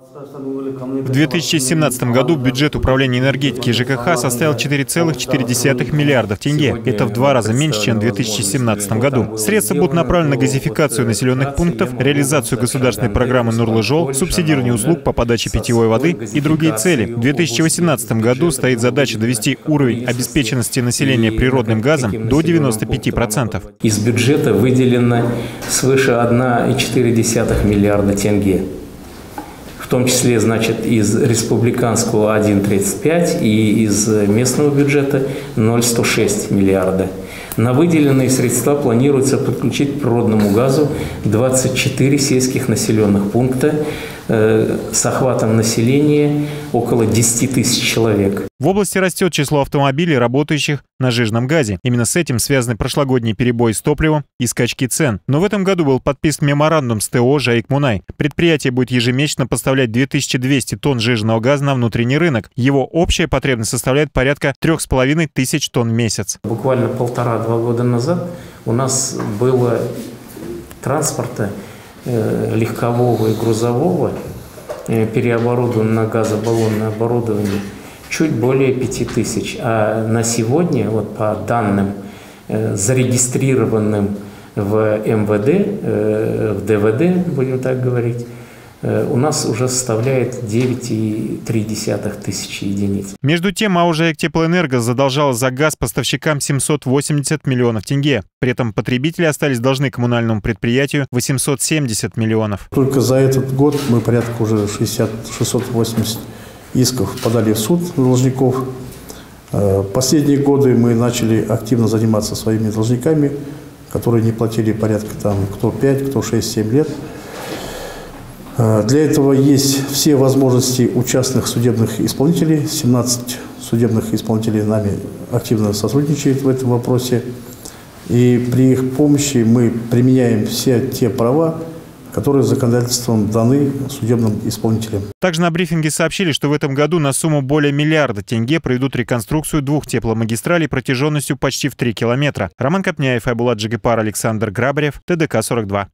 В 2017 году бюджет управления энергетики ЖКХ составил 4,4 миллиардов тенге. Это в два раза меньше, чем в 2017 году. Средства будут направлены на газификацию населенных пунктов, реализацию государственной программы Нурлы-Жол, субсидирование услуг по подаче питьевой воды и другие цели. В 2018 году стоит задача довести уровень обеспеченности населения природным газом до 95%. Из бюджета выделено свыше 1,4 миллиарда тенге в том числе, значит, из республиканского 1,35 и из местного бюджета 0,106 миллиарда. На выделенные средства планируется подключить к природному газу 24 сельских населенных пункта с охватом населения около 10 тысяч человек. В области растет число автомобилей, работающих на жижном газе. Именно с этим связаны прошлогодние перебои с топливом и скачки цен. Но в этом году был подписан меморандум с ТО «Жаик Мунай». Предприятие будет ежемесячно поставлять 2200 тонн жижного газа на внутренний рынок. Его общая потребность составляет порядка 3,5 тысяч тонн в месяц. Буквально полтора-два года назад у нас было транспорта э, легкового и грузового э, переоборудован на газобаллонное оборудование – чуть более 5 тысяч. А на сегодня, вот по данным, э, зарегистрированным в МВД, э, в ДВД, будем так говорить, э, у нас уже составляет 9,3 тысячи единиц. Между тем, АО «ЖЭК Теплоэнерго» задолжала за газ поставщикам 780 миллионов тенге. При этом потребители остались должны коммунальному предприятию 870 миллионов. Только за этот год мы порядка уже 60, 680 исков подали в суд должников. Э, последние годы мы начали активно заниматься своими должниками, которые не платили порядка там кто 5, кто 6-7 лет. Э, для этого есть все возможности у частных судебных исполнителей. 17 судебных исполнителей нами активно сотрудничают в этом вопросе. И при их помощи мы применяем все те права, которые законодательством даны судебным исполнителям. Также на брифинге сообщили, что в этом году на сумму более миллиарда тенге проведут реконструкцию двух тепломагистралей протяженностью почти в 3 километра. Роман Копняев, Айбулат Джигипар, Александр Грабарев, ТДК-42.